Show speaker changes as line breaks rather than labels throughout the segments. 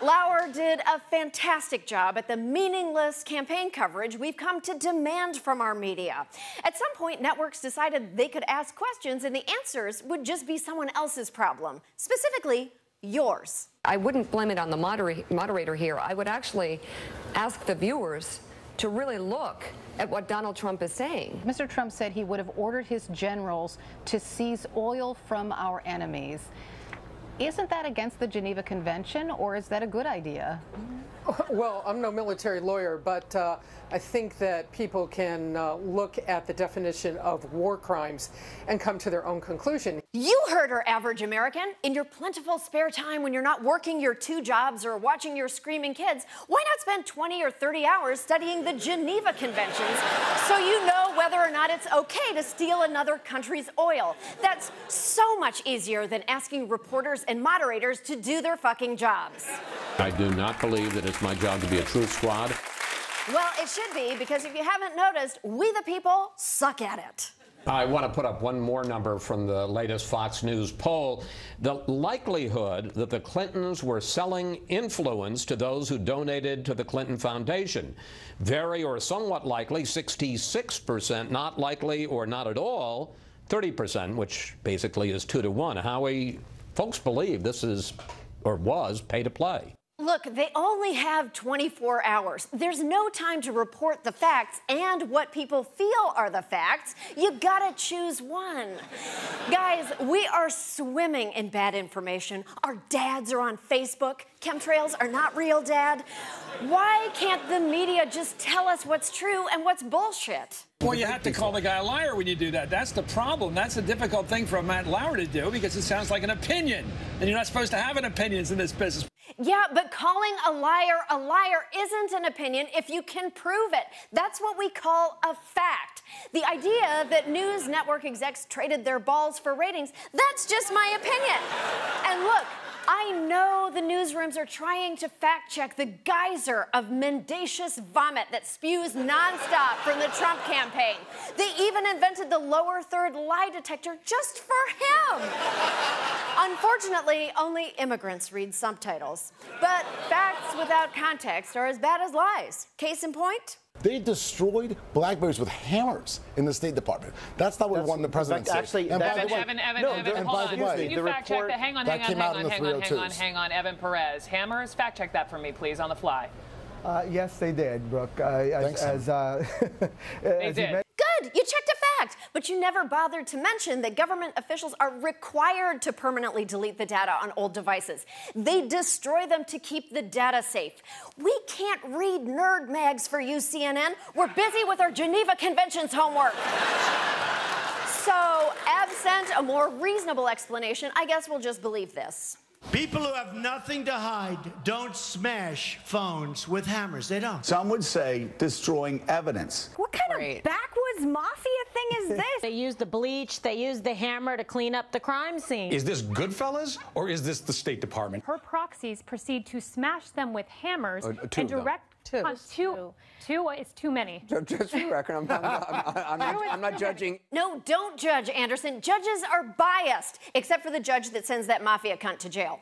Lauer did a fantastic job at the meaningless campaign coverage we've come to demand from our media. At some point, networks decided they could ask questions and the answers would just be someone else's problem, specifically yours.
I wouldn't blame it on the moder moderator here. I would actually ask the viewers to really look at what Donald Trump is saying.
Mr. Trump said he would have ordered his generals to seize oil from our enemies. Isn't that against the Geneva Convention, or is that a good idea?
Well, I'm no military lawyer, but uh, I think that people can uh, look at the definition of war crimes and come to their own conclusion.
You heard her, average American. In your plentiful spare time when you're not working your two jobs or watching your screaming kids, why not spend 20 or 30 hours studying the Geneva Conventions so you know whether or not it's okay to steal another country's oil? That's so much easier than asking reporters and moderators to do their fucking jobs.
I do not believe that it's my job to be a truth squad.
Well, it should be, because if you haven't noticed, we the people suck at it.
I want to put up one more number from the latest Fox News poll. The likelihood that the Clintons were selling influence to those who donated to the Clinton Foundation. Very or somewhat likely, 66%, not likely or not at all, 30%, which basically is two to one. Howie, folks believe this is or was pay to play.
Look, they only have 24 hours. There's no time to report the facts and what people feel are the facts. You gotta choose one. Guys, we are swimming in bad information. Our dads are on Facebook. Chemtrails are not real, Dad. Why can't the media just tell us what's true and what's bullshit?
Well, you have to call the guy a liar when you do that. That's the problem. That's a difficult thing for a Matt Lauer to do because it sounds like an opinion. And you're not supposed to have an opinions in this business.
Yeah, but calling a liar a liar isn't an opinion if you can prove it. That's what we call a fact. The idea that news network execs traded their balls for ratings, that's just my opinion. And look, I know the newsrooms are trying to fact check the geyser of mendacious vomit that spews nonstop from the Trump campaign. They even invented the lower third lie detector just for him. Unfortunately, only immigrants read subtitles. But facts without context are as bad as lies. Case in point,
they destroyed blackberries with hammers in the State Department. That's not what
That's,
one the president
actually,
said.
Evan, Evan, Evan,
no,
Evan,
and
hold
by
on.
the way,
Can you
the
fact check that? Hang on, hang on, hang on, hang on, hang on, hang on, hang on. Evan Perez, hammers, fact check that for me, please, on the fly.
Uh, yes, they did, Brooke. Uh, as,
Thanks,
as, uh,
they
as
did.
Good, you checked a fact, but you never bothered to mention that government officials are required to permanently delete the data on old devices. They destroy them to keep the data safe. We can't read nerd mags for you, CNN. We're busy with our Geneva Conventions homework. so, absent a more reasonable explanation, I guess we'll just believe this.
People who have nothing to hide don't smash phones with hammers. They don't.
Some would say destroying evidence.
What kind of backwoods mafia thing is this?
they use the bleach, they use the hammer to clean up the crime scene.
Is this Goodfellas or is this the State Department?
Her proxies proceed to smash them with hammers
Uh, two
and
them.
direct
Two.
Uh, two. Two is too many.
Just, just for the record, I'm, I'm, I'm, I'm not, I'm not judging.
No, don't judge, Anderson. Judges are biased, except for the judge that sends that mafia cunt to jail.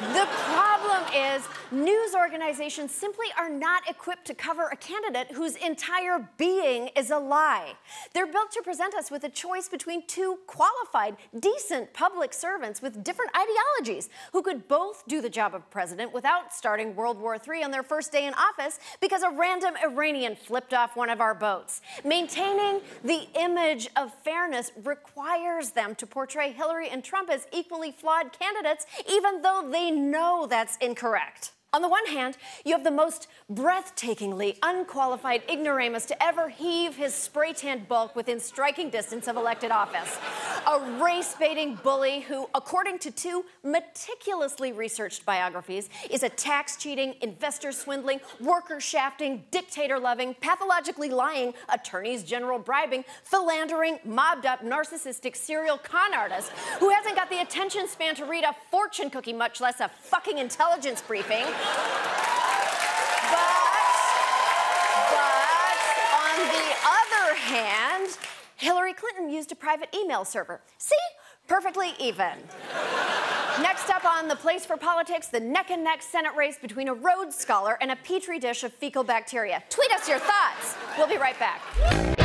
The problem is, news organizations simply are not equipped to cover a candidate whose entire being is a lie. They're built to present us with a choice between two qualified, decent public servants with different ideologies who could both do the job of president without starting World War III on their first day in office because a random Iranian flipped off one of our boats. Maintaining the image of fairness requires them to portray Hillary and Trump as equally flawed candidates, even though they know that's incorrect. On the one hand, you have the most breathtakingly unqualified ignoramus to ever heave his spray tanned bulk within striking distance of elected office. A race baiting bully who, according to two meticulously researched biographies, is a tax cheating, investor swindling, worker shafting, dictator loving, pathologically lying, attorneys general bribing, philandering, mobbed up, narcissistic serial con artist who hasn't got the attention span to read a fortune cookie, much less a fucking intelligence briefing. Clinton used a private email server. See? Perfectly even. Next up on the Place for Politics, the neck and neck Senate race between a Rhodes Scholar and a petri dish of fecal bacteria. Tweet us your thoughts. We'll be right back.